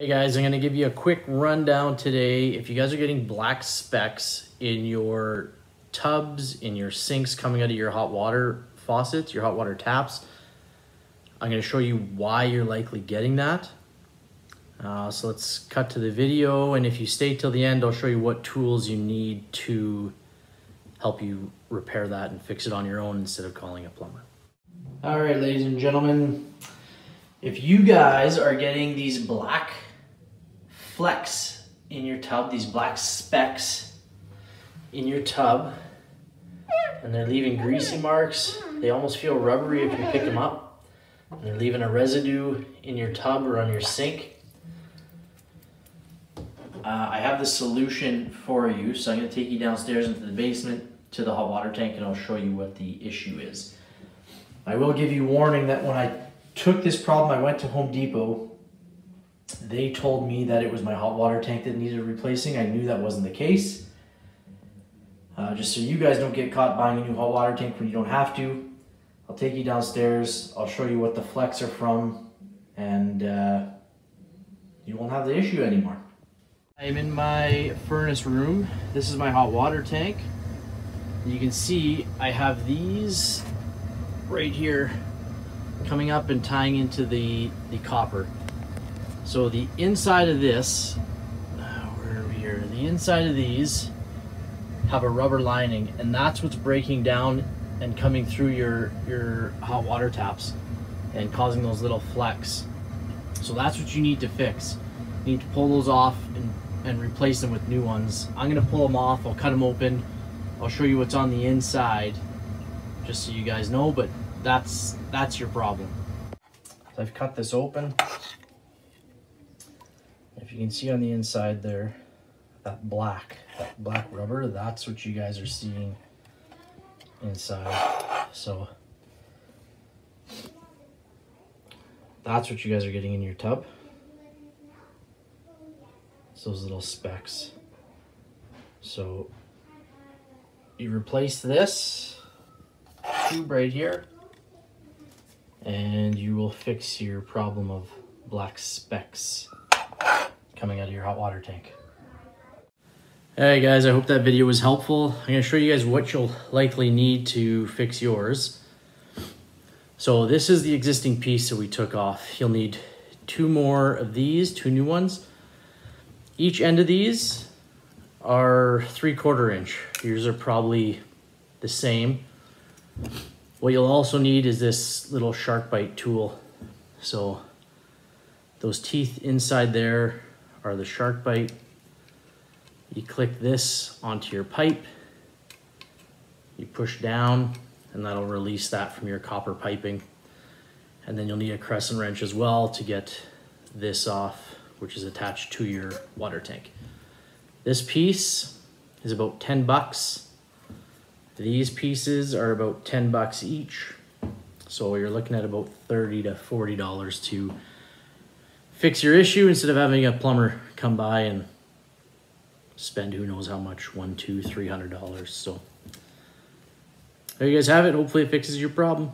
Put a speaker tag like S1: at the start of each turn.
S1: Hey guys, I'm going to give you a quick rundown today. If you guys are getting black specks in your tubs, in your sinks coming out of your hot water faucets, your hot water taps, I'm going to show you why you're likely getting that. Uh, so let's cut to the video and if you stay till the end, I'll show you what tools you need to help you repair that and fix it on your own instead of calling a plumber. All right, ladies and gentlemen, if you guys are getting these black flecks in your tub, these black specks in your tub, and they're leaving greasy marks, they almost feel rubbery if you pick them up, and they're leaving a residue in your tub or on your sink, uh, I have the solution for you. So I'm going to take you downstairs into the basement to the hot water tank and I'll show you what the issue is. I will give you warning that when I took this problem, I went to Home Depot. They told me that it was my hot water tank that needed replacing. I knew that wasn't the case. Uh, just so you guys don't get caught buying a new hot water tank when you don't have to, I'll take you downstairs. I'll show you what the flecks are from, and uh, you won't have the issue anymore. I'm in my furnace room. This is my hot water tank. You can see I have these right here coming up and tying into the, the copper. So the inside of this, where are we here? The inside of these have a rubber lining and that's what's breaking down and coming through your, your hot water taps and causing those little flecks. So that's what you need to fix. You need to pull those off and, and replace them with new ones. I'm gonna pull them off, I'll cut them open. I'll show you what's on the inside just so you guys know, but that's that's your problem. So I've cut this open. You can see on the inside there, that black, that black rubber, that's what you guys are seeing inside. So that's what you guys are getting in your tub. It's those little specks. So you replace this tube right here and you will fix your problem of black specks coming out of your hot water tank. Hey guys, I hope that video was helpful. I'm gonna show you guys what you'll likely need to fix yours. So this is the existing piece that we took off. You'll need two more of these, two new ones. Each end of these are three quarter inch. Yours are probably the same. What you'll also need is this little SharkBite tool. So those teeth inside there are the SharkBite. You click this onto your pipe, you push down, and that'll release that from your copper piping. And then you'll need a crescent wrench as well to get this off, which is attached to your water tank. This piece is about 10 bucks. These pieces are about 10 bucks each. So you're looking at about 30 to $40 to fix your issue instead of having a plumber come by and spend who knows how much, one, two, three hundred dollars. So there you guys have it. Hopefully it fixes your problem.